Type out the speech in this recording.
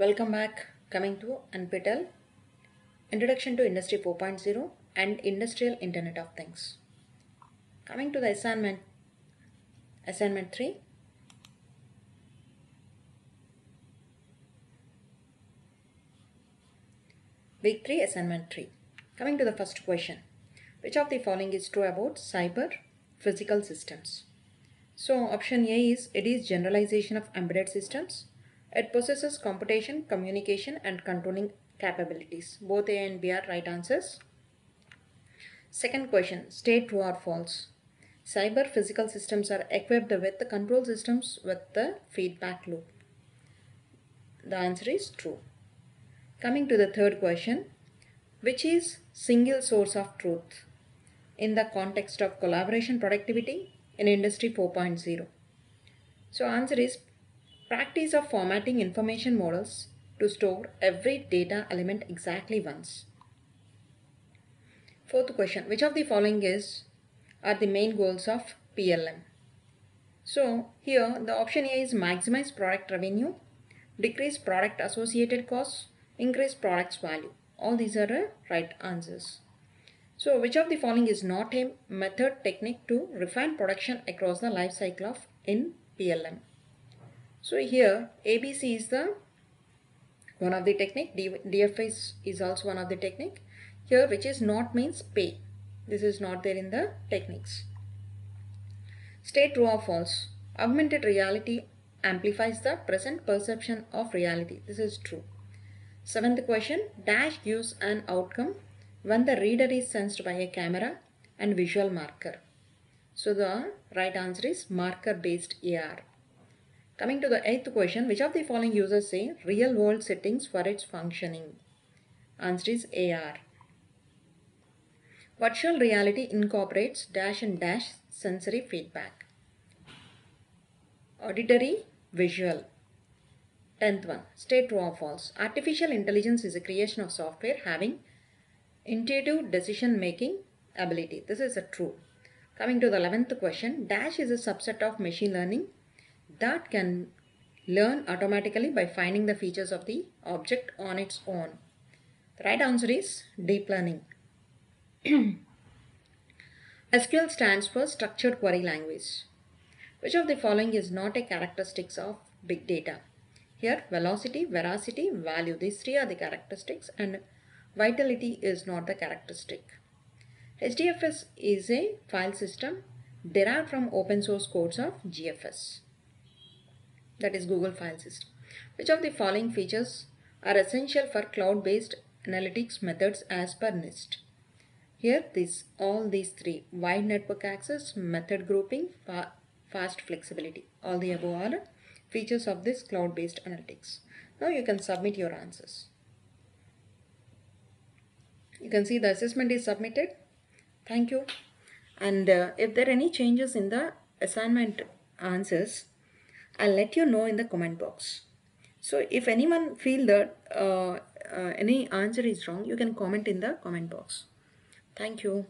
Welcome back. Coming to NPTEL Introduction to Industry 4.0 and Industrial Internet of Things. Coming to the assignment assignment 3 Week 3 assignment 3. Coming to the first question. Which of the following is true about cyber physical systems? So option A is it is generalization of embedded systems. It possesses computation, communication and controlling capabilities. Both A and B are right answers. Second question, state true or false. Cyber physical systems are equipped with the control systems with the feedback loop. The answer is true. Coming to the third question, which is single source of truth in the context of collaboration productivity in industry 4.0? So answer is practice of formatting information models to store every data element exactly once. Fourth question, which of the following is are the main goals of PLM? So here the option A is maximize product revenue, decrease product associated costs, increase product's value. All these are the right answers. So which of the following is not a method technique to refine production across the life cycle of in PLM? So here ABC is the one of the technique, DFS is also one of the technique. Here which is not means pay. This is not there in the techniques. State true or false. Augmented reality amplifies the present perception of reality. This is true. Seventh question, dash gives an outcome when the reader is sensed by a camera and visual marker. So the right answer is marker based AR. Coming to the eighth question, which of the following users say real world settings for its functioning? Answer is AR. Virtual reality incorporates dash and dash sensory feedback. Auditory, visual. Tenth one, state true or false. Artificial intelligence is a creation of software having intuitive decision making ability. This is a true. Coming to the 11th question, dash is a subset of machine learning that can learn automatically by finding the features of the object on its own. The right answer is deep learning. SQL stands for structured query language. Which of the following is not a characteristics of big data? Here velocity, veracity, value. These three are the characteristics and vitality is not the characteristic. HDFS is a file system derived from open source codes of GFS. That is Google File System. Which of the following features are essential for cloud-based analytics methods as per NIST? Here, this all these three wide network access, method grouping, fa fast flexibility. All the above are features of this cloud-based analytics. Now you can submit your answers. You can see the assessment is submitted. Thank you. And uh, if there are any changes in the assignment answers, I'll let you know in the comment box. So if anyone feel that uh, uh, any answer is wrong, you can comment in the comment box. Thank you.